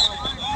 Oh,